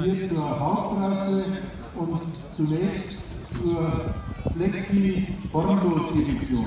hier zur Haupttrasse und zunächst zur Flexi Bornlos Edition.